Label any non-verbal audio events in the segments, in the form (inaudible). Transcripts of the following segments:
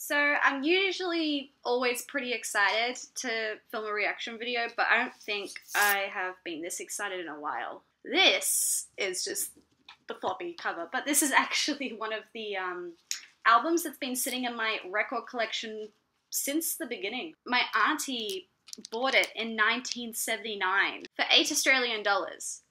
So I'm usually always pretty excited to film a reaction video, but I don't think I have been this excited in a while. This is just the floppy cover, but this is (laughs) actually one of the um, albums that's been sitting in my record collection since the beginning. My auntie bought it in 1979 for eight Australian dollars,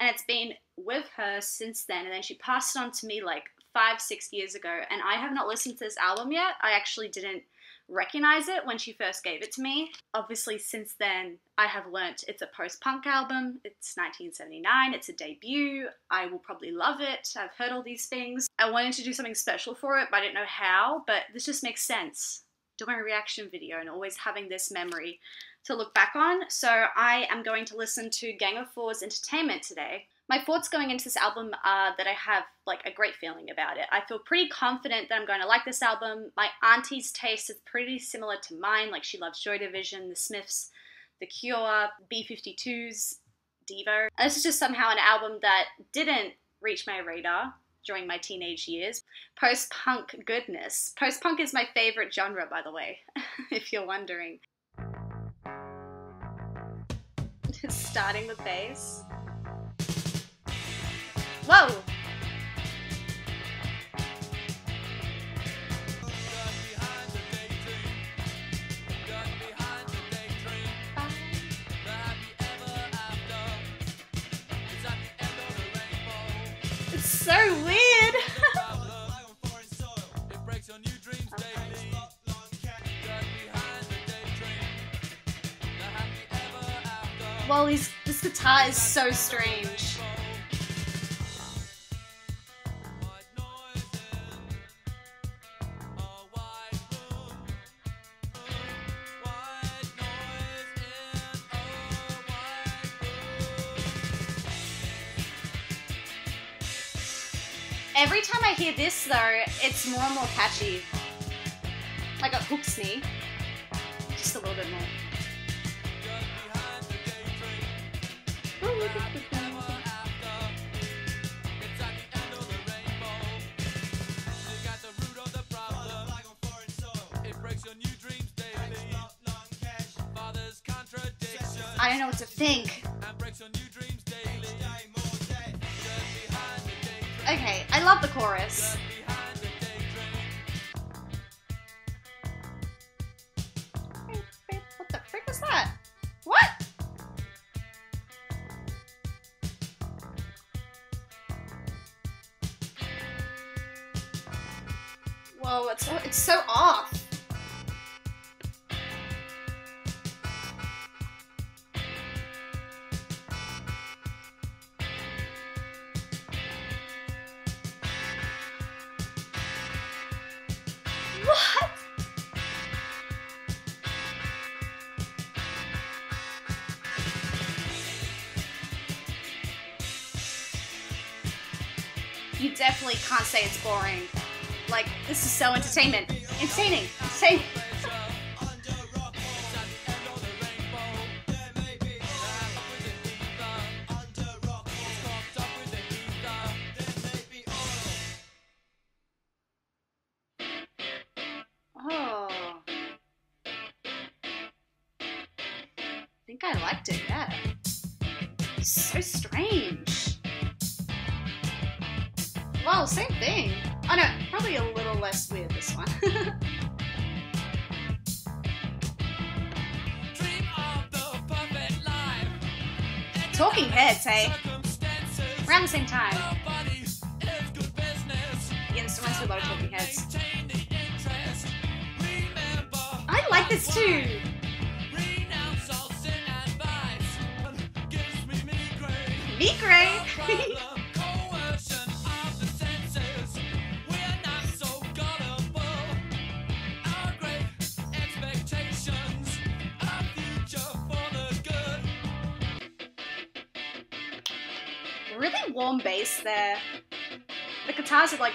and it's been with her since then. And then she passed it on to me like five, six years ago, and I have not listened to this album yet. I actually didn't recognize it when she first gave it to me. Obviously, since then, I have learnt it's a post punk album. It's 1979, it's a debut. I will probably love it. I've heard all these things. I wanted to do something special for it, but I didn't know how, but this just makes sense. Doing a reaction video and always having this memory to look back on. So I am going to listen to Gang of Four's Entertainment today. My thoughts going into this album are that I have like a great feeling about it. I feel pretty confident that I'm going to like this album. My auntie's taste is pretty similar to mine. Like she loves Joy Division, The Smiths, The Cure, B52s, Devo. And this is just somehow an album that didn't reach my radar during my teenage years. Post punk goodness. Post punk is my favorite genre, by the way, (laughs) if you're wondering. (laughs) Starting with bass. Whoa! It's so weird! (laughs) well, this guitar is so strange. Every time I hear this though, it's more and more catchy. Like it hooks me. Just a little bit more. Oh, I don't know what to think. Love the chorus. Definitely can't say it's boring. Like, this is so entertainment. Entertaining. Entertaining. Lot of Talking Heads. I like this too. Me great. (laughs) really warm bass there. The guitars are like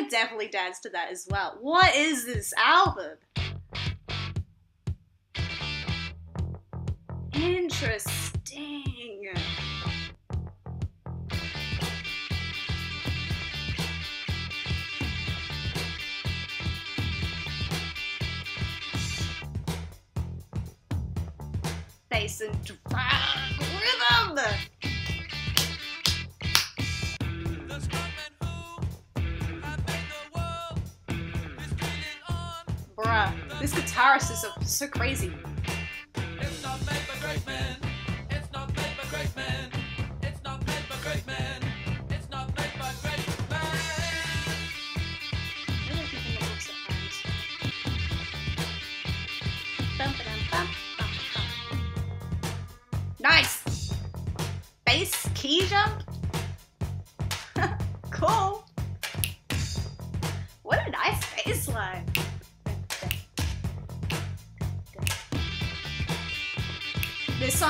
could definitely dance to that as well. What is this album? Interesting. Bass and drum rhythm. This guitarist is so, crazy.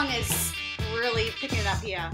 Song is really picking it up here.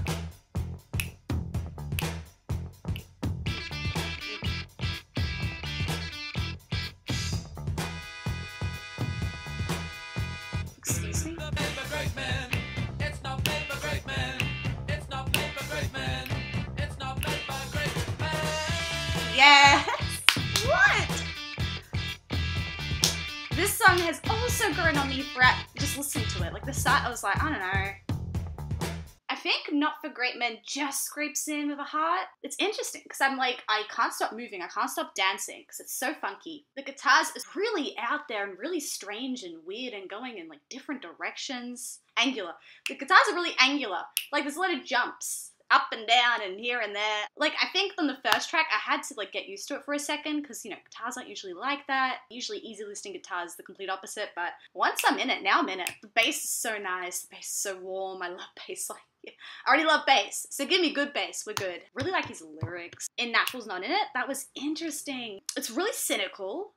Men just scrapes in with a heart. It's interesting because I'm like, I can't stop moving, I can't stop dancing because it's so funky. The guitars is really out there and really strange and weird and going in like different directions. Angular. The guitars are really angular. Like there's a lot of jumps up and down and here and there. Like I think on the first track I had to like get used to it for a second because you know guitars aren't usually like that. Usually easy listening guitars the complete opposite. But once I'm in it, now I'm in it. The bass is so nice. The bass is so warm. I love bass. Like I already love bass, so give me good bass. We're good. Really like his lyrics. In Natural's not in it. That was interesting. It's really cynical.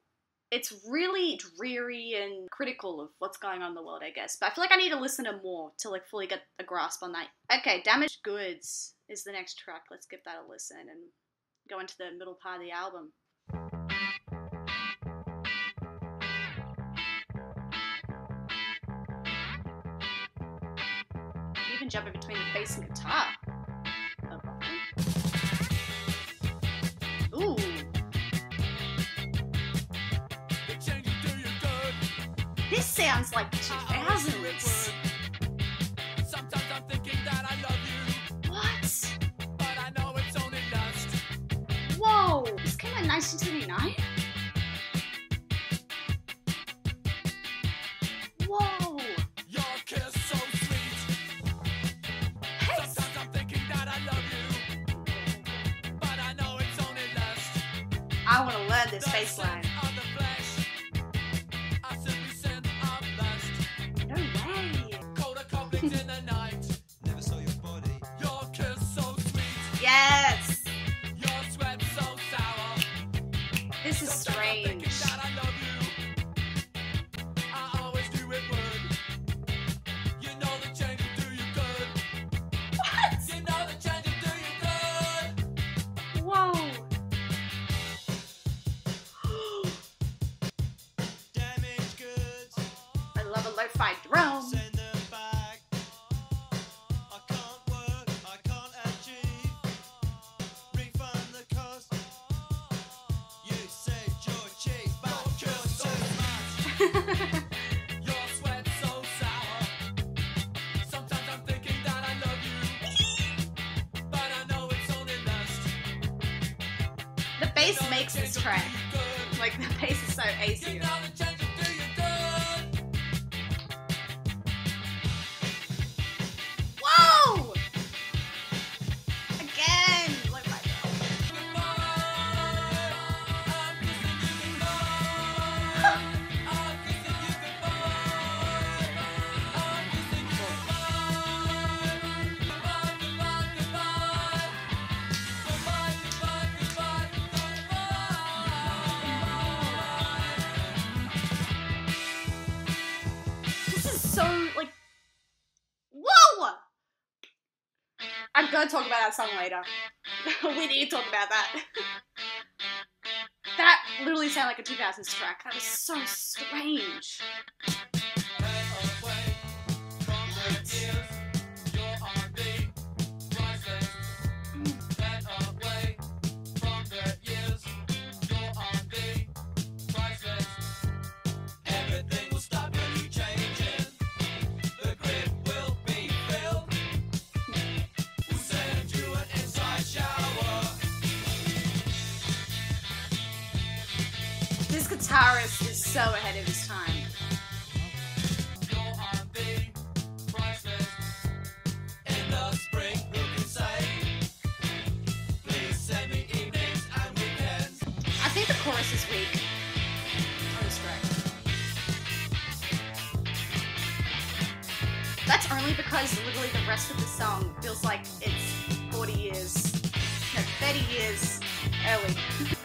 It's really dreary and critical of what's going on in the world, I guess. But I feel like I need to listen to more to like fully get a grasp on that. Okay, Damaged Goods is the next track. Let's give that a listen and go into the middle part of the album. Jumping between the bass and guitar. Ooh. The changes do you good. This sounds like 2000s. Sometimes I'm thinking that I love you, What? but I know it's only lust. Whoa! This came out in 1979? Love a I'm gonna talk about that song later. (laughs) we need to talk about that. (laughs) that literally sounded like a 2000s track. That was so strange. guitarist is so ahead of his time. I think the chorus is weak. Oh, that's only because literally the rest of the song feels like it's 40 years, no, 30 years early.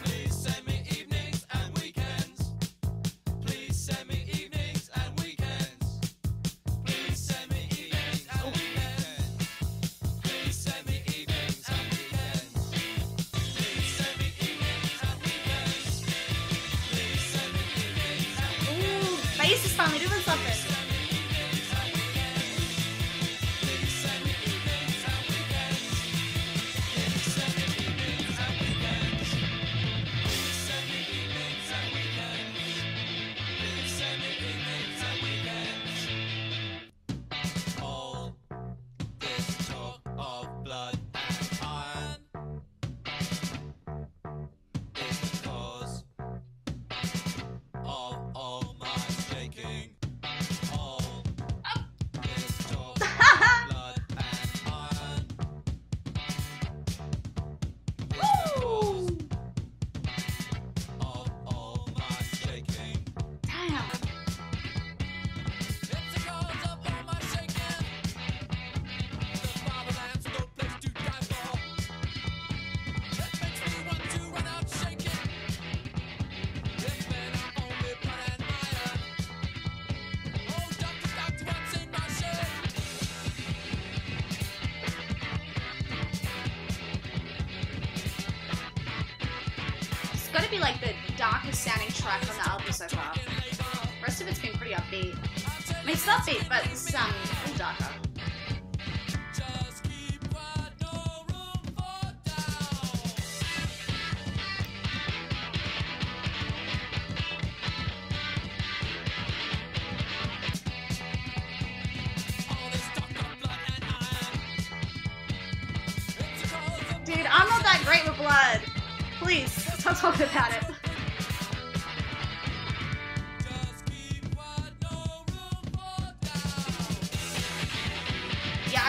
happy, but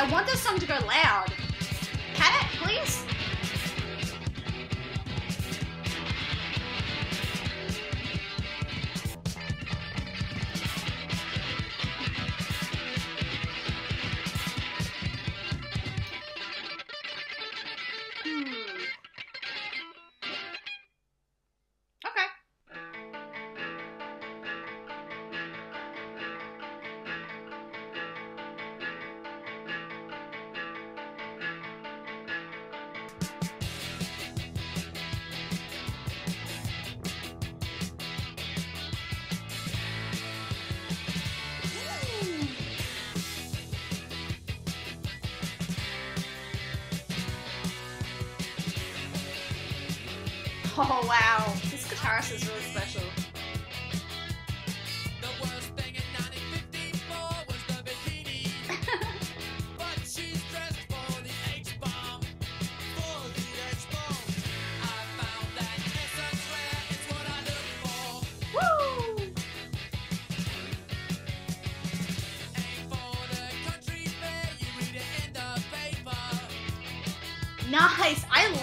I want this song to go loud. Can it, please?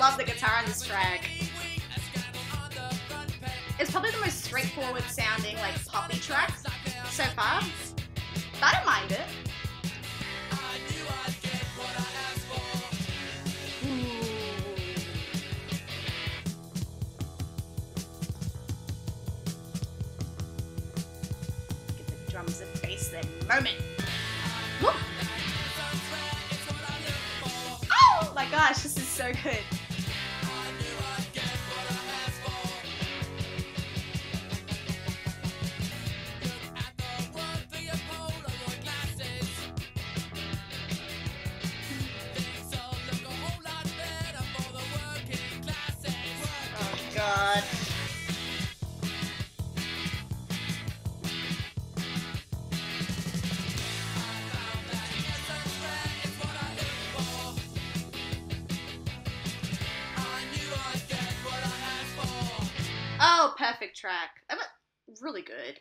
love the guitar on this track. It's probably the most straightforward sounding like poppy track so far. I don't mind it. For. Oh, perfect track. Really good. Really,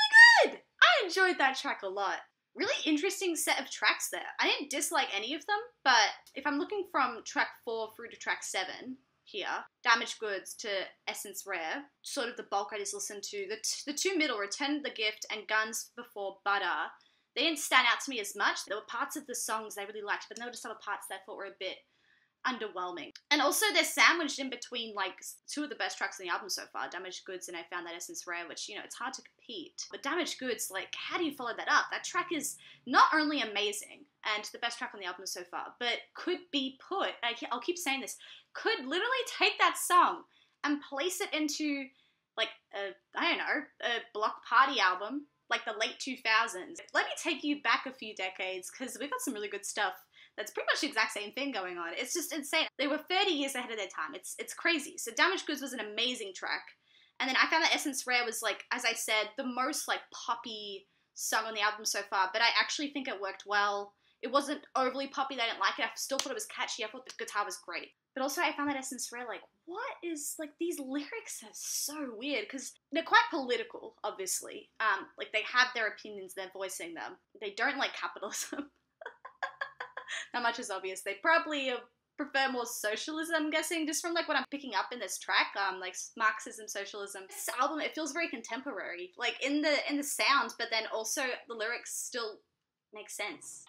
really good! I enjoyed that track a lot. Really interesting set of tracks there. I didn't dislike any of them, but if I'm looking from track 4 through to track 7 here, Damaged Goods to Essence Rare, sort of the bulk I just listened to, the, t- the two middle, Return the Gift and Guns Before Butter, they didn't stand out to me as much. There were parts of the songs I really liked, but there were just other parts that I thought were a bit underwhelming. And also they're sandwiched in between like two of the best tracks on the album so far, Damaged Goods and I Found That Essence Rare, which, you know, it's hard to compete. But Damaged Goods, like, how do you follow that up? That track is not only amazing and the best track on the album so far, but could be put, I'll keep saying this, could literally take that song and place it into like a, I don't know, a block party album, like the late 2000s. Let me take you back a few decades because we've got some really good stuff that's pretty much the exact same thing going on. It's just insane. They were 30 years ahead of their time. It's it's crazy. So Damaged Goods was an amazing track. And then I found that Essence Rare was like, as I said, the most like poppy song on the album so far, but I actually think it worked well. It wasn't overly poppy, I didn't like it. I still thought it was catchy. I thought the guitar was great. But also I found that Essence Rare like, what is like these lyrics are so weird because they're quite political, obviously. Um, like they have their opinions, they're voicing them. They don't like capitalism. (laughs) Not much is obvious. They probably uh, prefer more socialism, I'm guessing, just from like what I'm picking up in this track, um, like Marxism, socialism. This album, it feels very contemporary, like in the in the sound, but then also the lyrics still make sense.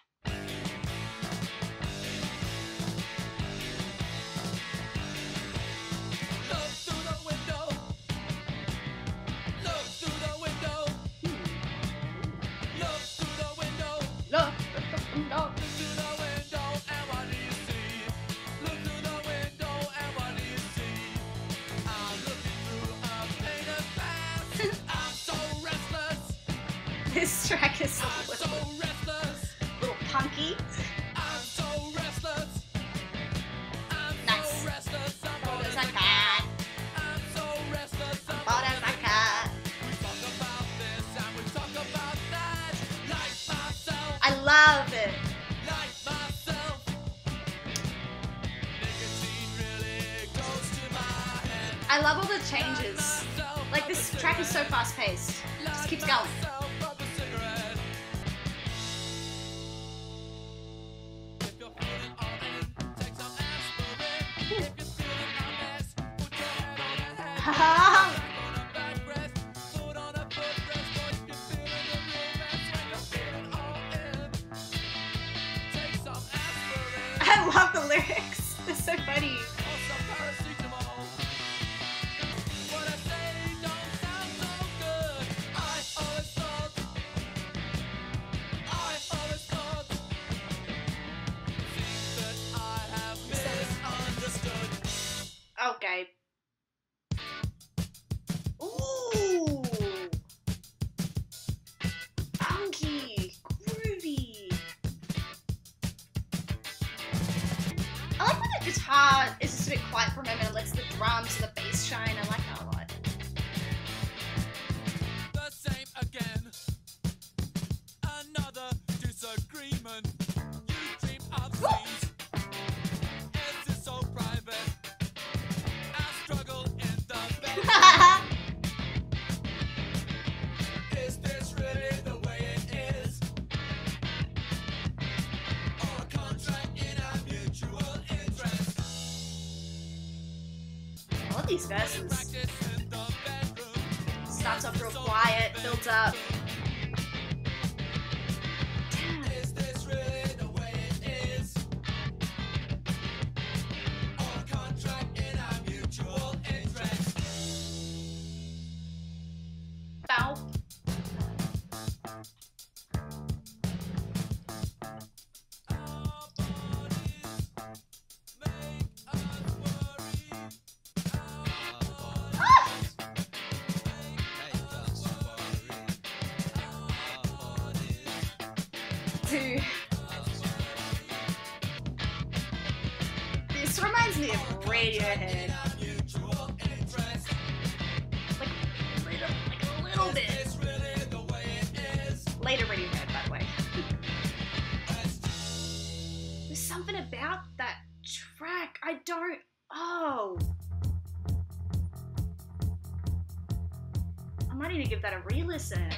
Haha. (laughs) these verses. Starts off real quiet, builds up. Later by the way. There's something about that track. I don't. Oh. I might need to give that a re listen.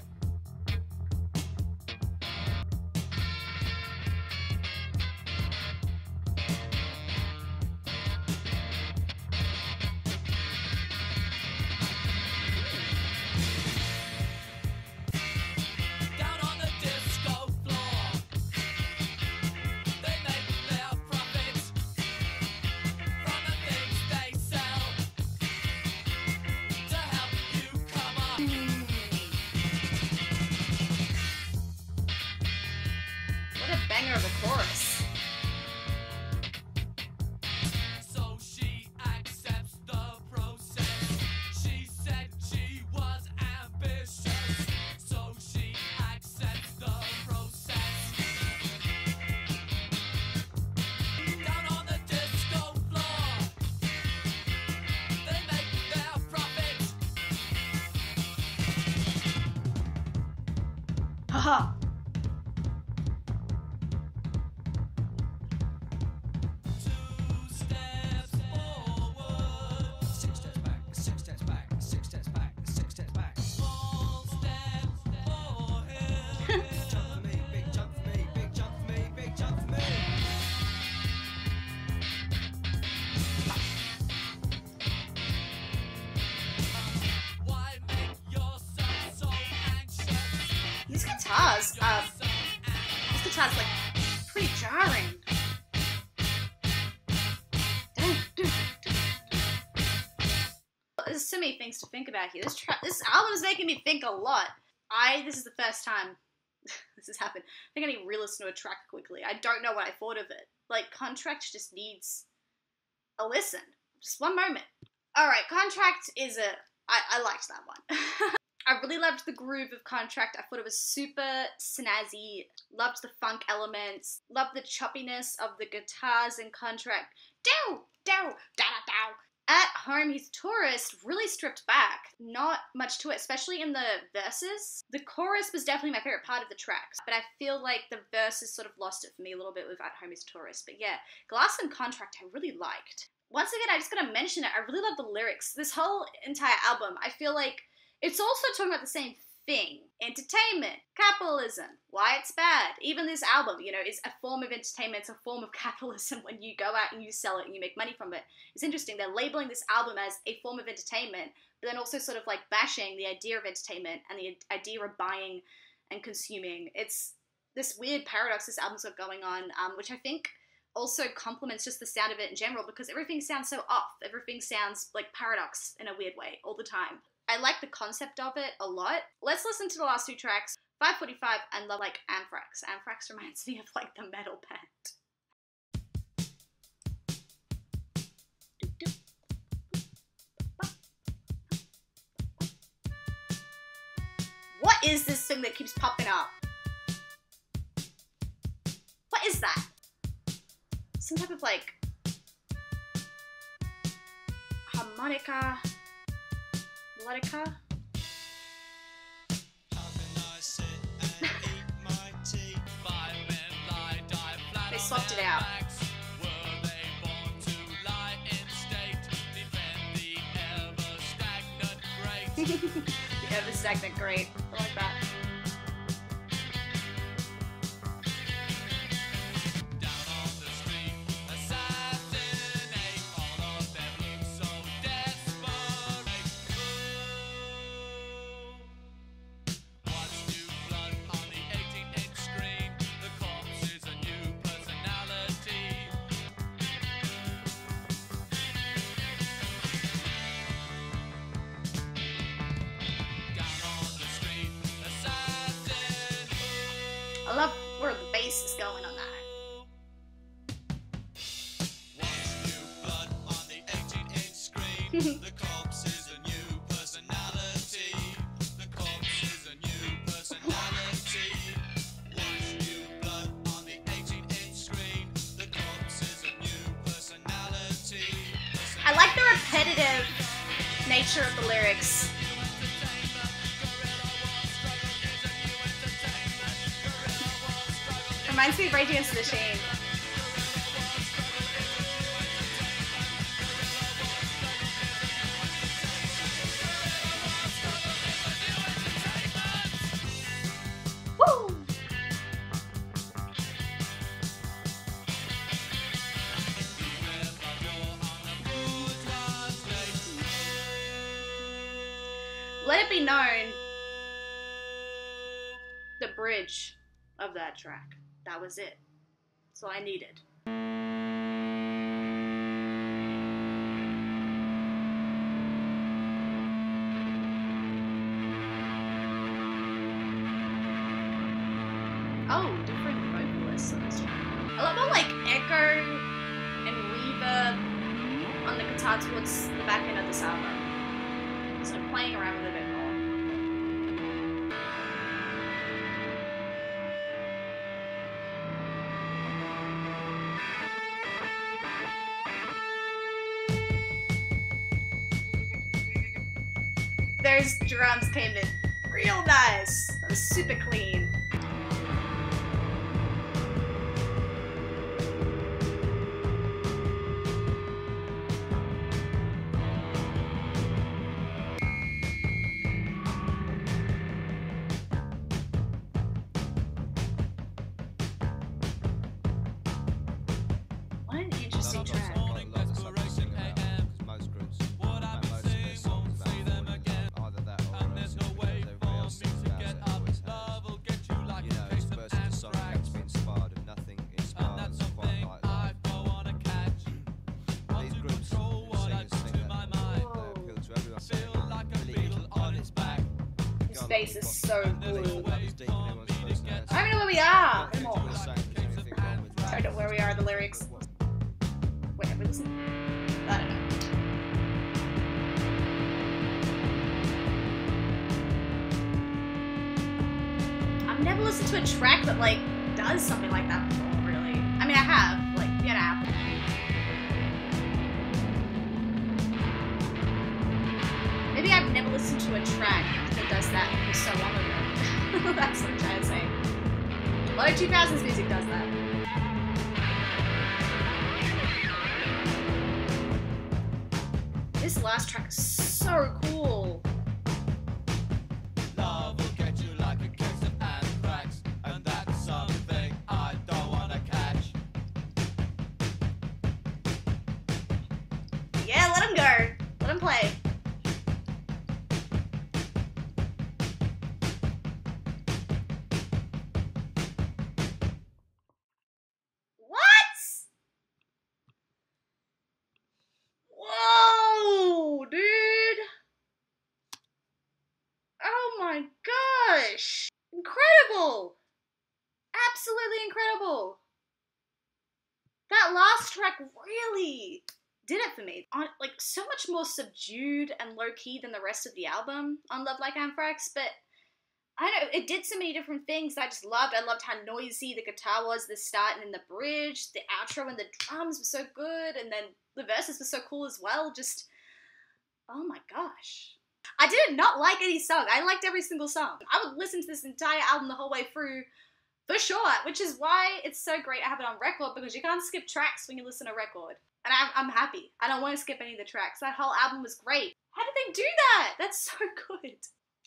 Things to think about here. This tra- this album is making me think a lot. I this is the first time (laughs) this has happened. I think I need to re-listen to a track quickly. I don't know what I thought of it. Like contract just needs a listen. Just one moment. All right, contract is a. I, I liked that one. (laughs) I really loved the groove of Contract. I thought it was super snazzy. Loved the funk elements. Loved the choppiness of the guitars in Contract. Dow, dow, da da dow. At home, he's tourist, really stripped back. Not much to it, especially in the verses. The chorus was definitely my favorite part of the track, but I feel like the verses sort of lost it for me a little bit with At Home is Tourist. But yeah, Glass and Contract I really liked. Once again, I just gotta mention it. I really love the lyrics. This whole entire album, I feel like it's also talking about the same thing entertainment, capitalism, why it's bad. Even this album, you know, is a form of entertainment, it's a form of (laughs) capitalism when you go out and you sell it and you make money from it. It's interesting, they're labeling this album as a form of entertainment, but then also sort of like bashing the idea of entertainment and the idea of buying and consuming. It's this weird paradox this album's got going on, um, which I think also complements just the sound of it in general because everything sounds so off. Everything sounds like paradox in a weird way all the time. I like the concept of it a lot. Let's listen to the last two tracks 545 and Love Like Anthrax. Anthrax (laughs) reminds me of like the metal band. What is this thing that keeps popping up? What is that? Some type of like harmonica, melodica. How can I sit and eat my tea? Five men lie, die flat They swapped it out. backs. Were they born to lie in state? Defend the ever stagnant great. the ever stagnant great. I like that. Rage Against the Machine. Let it be known the bridge of that track. That was it. So I needed. Oh, different vocalists on this track. I love how like echo and reverb on the guitar towards the back end of this album. So playing around with it came in real nice. That was super clean. Listened to a track that does that for so long ago. (laughs) That's what I'm trying to say. Low 2000s music does that. This last track is so cool. Really did it for me. On like so much more subdued and low key than the rest of the album on Love Like Anthrax, but I don't know, it did so many different things I just loved. I loved how noisy the guitar was, the start and then the bridge, the outro and the drums were so good, and then the verses were so cool as well. Just oh my gosh. I did not like any song. I liked every single song. I would listen to this entire album the whole way through for sure, which is why it's so great I have it on record because you can't skip tracks when you listen to a record. And I'm, I'm happy. I don't want to skip any of the tracks. That whole album was great. How did they do that? That's (laughs) so good.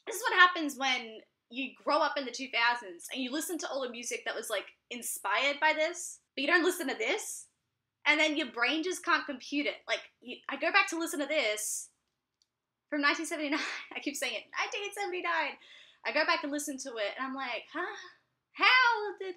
This is what happens when you grow up in the 2000s and you listen to all the music that was like inspired by this, but you don't listen to this. And then your brain just can't compute it. Like, you, I go back to listen to this from 1979. (laughs) I keep saying it, 1979. I go back and listen to it, and I'm like, huh? How did.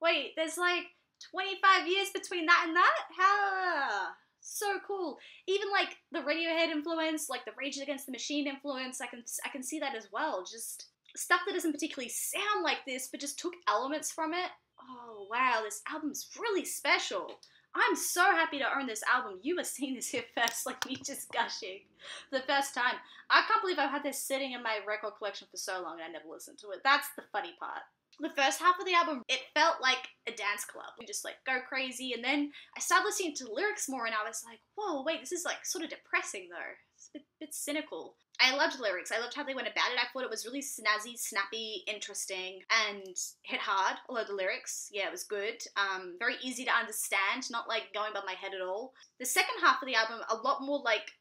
Wait, there's like 25 years between that and that? How? So cool. Even like the Radiohead influence, like the Rage Against the Machine influence, I can I can see that as well. Just stuff that doesn't particularly sound like this, but just took elements from it. Oh wow, this album's really special. I'm so happy to own this album. You were seeing this (laughs) here first, like me just gushing the first time. I can't believe I've had this sitting in my record collection for so long and I never listened to it. That's the funny part. The first half of the album, it felt like a dance club. We just like go crazy, and then I started listening to lyrics more, and I was like, whoa, wait, this is like sort of depressing though. It's a bit, bit cynical. I loved lyrics. I loved how they went about it. I thought it was really snazzy, snappy, interesting, and hit hard. Although the lyrics, yeah, it was good. Um, very easy to understand, not like going by my head at all. The second half of the album, a lot more like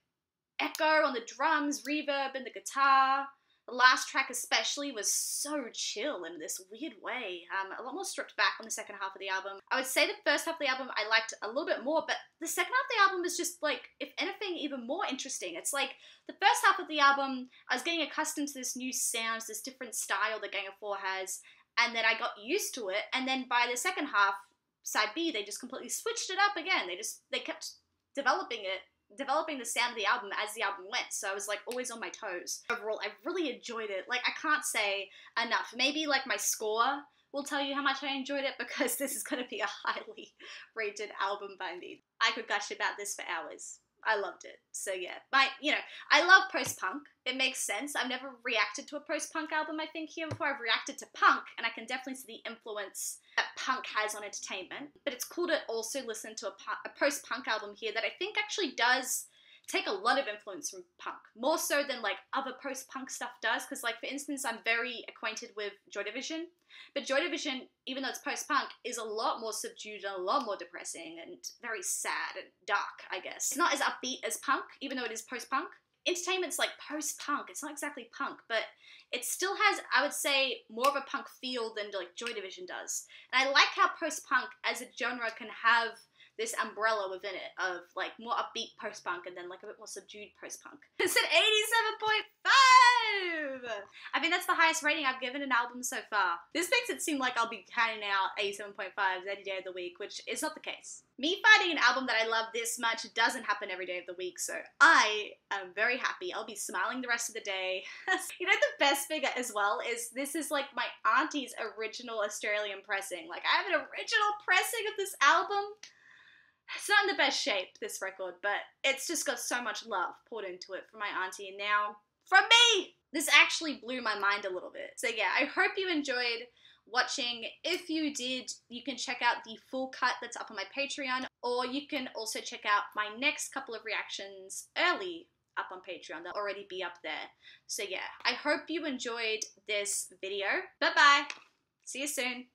echo on the drums, reverb in the guitar. The last track, especially, was so chill in this weird way. Um, a lot more stripped back on the second half of the album. I would say the first half of the album I liked a little bit more, but the second half of the album is just like, if anything, even more interesting. It's like the first half of the album, I was getting accustomed to this new sounds, this different style that Gang of Four has, and then I got used to it. And then by the second half, side B, they just completely switched it up again. They just they kept developing it developing the sound of the album as the album went. So I was like always on my toes. Overall, I really enjoyed it. Like I can't say enough. Maybe like my score will tell you how much I enjoyed it (laughs) because this is going to be a highly rated album by me. I could gush about this for hours. I loved it. So yeah, my you know I love post punk. It makes sense. I've never reacted to a post punk album. I think here before I've reacted to punk, and I can definitely see the influence that punk has on entertainment. But it's cool to also listen to a, a post punk album here that I think actually does take a lot of influence from punk, more so than like other post punk stuff does. Because like for instance, I'm very acquainted with Joy Division, but Joy Division, even though it's post punk, is a lot more subdued and a lot more depressing and very sad and dark. I guess it's not as upbeat as punk, even though it is post punk. Entertainment's like post punk. It's not exactly punk, but it still has, I would say, more of a punk feel than like Joy Division does. And I like how post punk as a genre can have this umbrella within it of like more upbeat post punk and then like a bit more subdued post punk. (laughs) It's an 87.5! I mean, that's the highest rating I've given an album so far. This makes it seem like I'll be handing out 87.5s any day of the week, which is not the case. Me finding an album that I love this much doesn't happen every day of the week, so I am very happy. I'll be smiling the rest of the day. (laughs) you know, the best thing as well is this is like my auntie's original Australian pressing. Like, I have an original pressing of this album it's not in the best shape, this record, but it's just got so much love poured into it from my auntie and now from me! This actually blew my mind a little bit. So, yeah, I hope you enjoyed watching. If you did, you can check out the full cut that's up on my Patreon, or you can also check out my next couple of reactions early up on Patreon. They'll already be up there. So, yeah, I hope you enjoyed this video. Bye bye. See you soon.